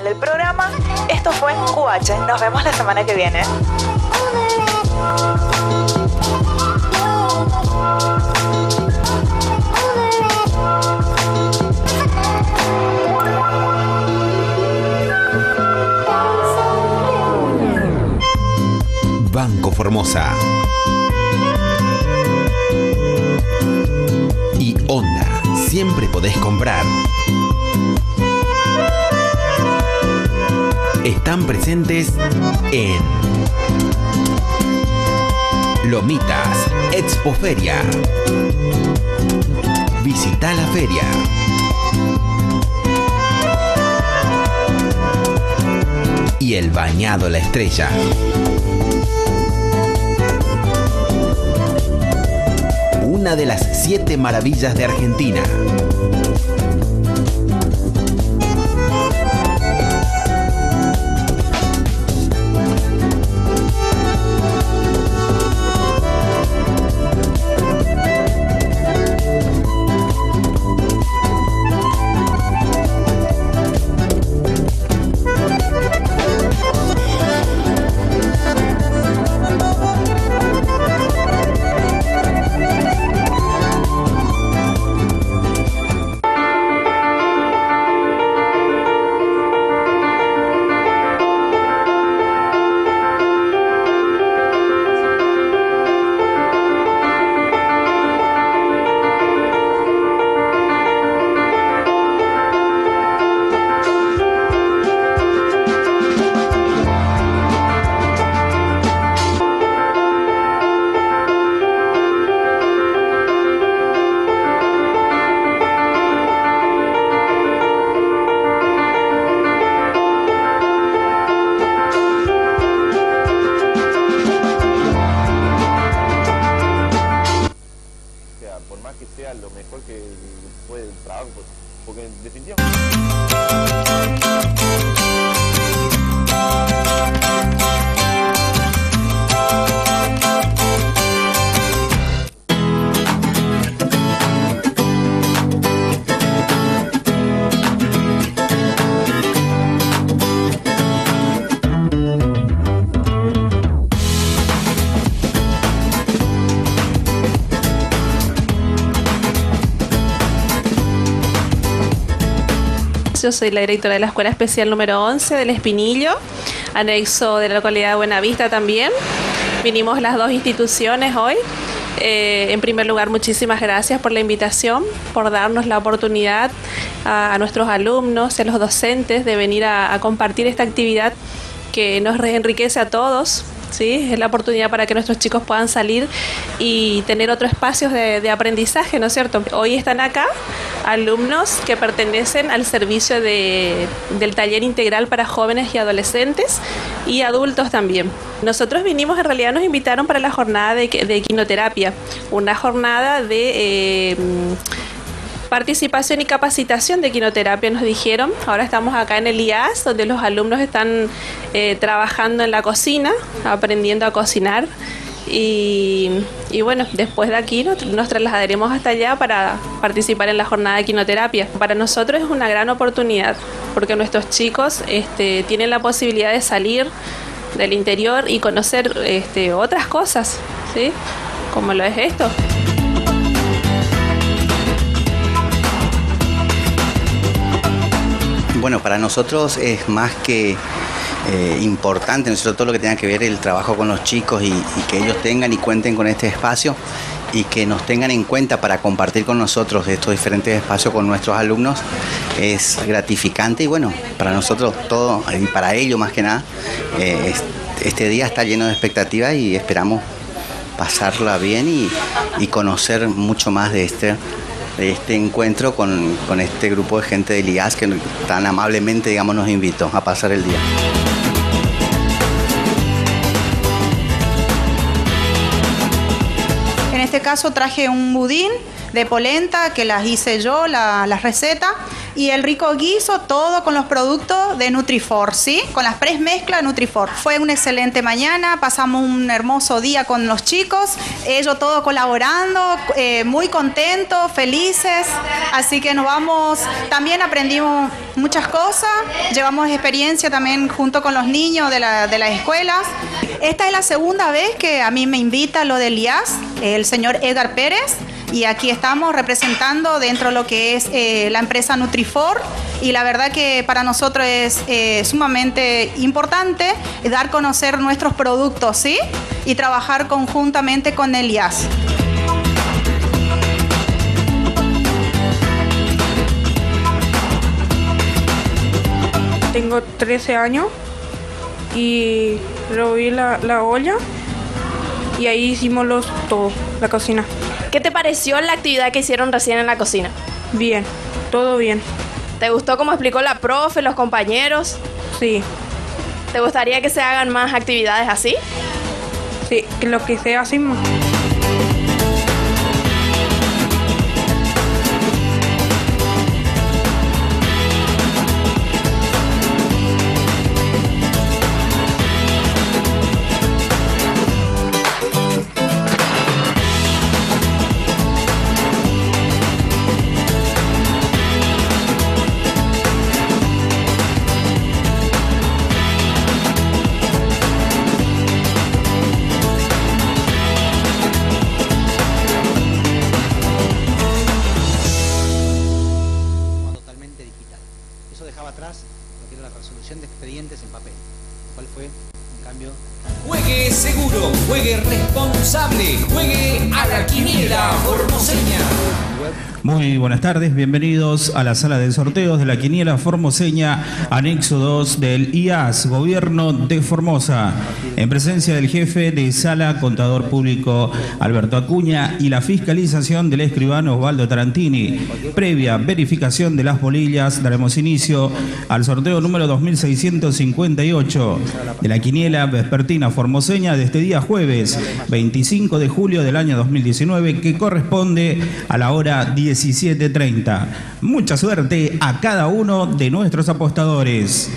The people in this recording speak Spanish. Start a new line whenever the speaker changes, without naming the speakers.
del programa. Esto fue QH. Nos vemos la semana que viene.
Banco Formosa. Y Onda, siempre podés comprar. Están presentes en Lomitas Expoferia. Visita la feria. Y el bañado La Estrella. Una de las siete maravillas de Argentina.
Yo soy la directora de la Escuela Especial número 11 del Espinillo, anexo de la localidad de Buenavista también. Vinimos las dos instituciones hoy. Eh, en primer lugar, muchísimas gracias por la invitación, por darnos la oportunidad a, nuestros alumnos y a los docentes de venir a, a compartir esta actividad que nos enriquece a todos, ¿sí? Es la oportunidad para que nuestros chicos puedan salir y tener otros espacios de, de aprendizaje, ¿no es cierto? Hoy están acá alumnos que pertenecen al servicio de, del taller integral para jóvenes y adolescentes y adultos también. Nosotros vinimos, en realidad nos invitaron para la jornada de, equinoterapia, una jornada de... Eh, participación y capacitación de quinoterapia nos dijeron. Ahora estamos acá en el IAS, donde los alumnos están eh, trabajando en la cocina, aprendiendo a cocinar. Y, bueno, después de aquí nos, nos, trasladaremos hasta allá para participar en la jornada de quinoterapia. Para nosotros es una gran oportunidad, porque nuestros chicos este, tienen la posibilidad de salir del interior y conocer este, otras cosas, ¿sí? Como lo es esto.
Bueno, para nosotros es más que eh, importante, nosotros todo lo que tenga que ver el trabajo con los chicos y, que ellos tengan y cuenten con este espacio y que nos tengan en cuenta para compartir con nosotros estos diferentes espacios con nuestros alumnos es gratificante y bueno, para nosotros todo y para ellos más que nada, eh, este día está lleno de expectativas y esperamos pasarla bien y, conocer mucho más de este este encuentro con, con, este grupo de gente del IAS que tan amablemente digamos, nos invitó a pasar el día.
Este caso traje un budín de polenta que las hice yo, la, la receta. y el rico guiso, todo con los productos de Nutrifor. Con las mezclas Nutrifor. Fue una excelente mañana, pasamos un hermoso día con los chicos, ellos todos colaborando, eh, muy contentos, felices, así que nos vamos, también aprendimos muchas cosas, llevamos experiencia también junto con los niños de, la, de las escuelas. Esta es la segunda vez que a mí me invita lo del IAS, el señor Edgar Pérez y aquí estamos representando dentro de lo que es eh, la empresa Nutrifor y la verdad que para nosotros es eh, sumamente importante dar conocer nuestros productos, ¿sí? Y trabajar conjuntamente con el IAS.
Tengo 13 años y vi la, la olla y ahí hicimos los, todo, la cocina.
¿Qué te pareció la actividad que hicieron recién en la cocina?
Bien, todo bien.
¿Te gustó cómo explicó la profe, los compañeros?
Sí.
¿Te gustaría que se hagan más actividades así?
Sí, que lo que se hacen más.
responsable, juegue a la quiniela formoseña buenas tardes, bienvenidos a la sala de sorteos de la Quiniela Formoseña, anexo 2 del IAS, Gobierno de Formosa, en presencia del jefe de sala, contador público Alberto Acuña y la fiscalización del escribano Osvaldo Tarantini. Previa verificación de las bolillas, daremos inicio al sorteo número 2658 de la Quiniela Vespertina Formoseña de este día jueves 25 de julio del año 2019, que corresponde a la hora 17 30. Mucha suerte a cada uno de nuestros apostadores.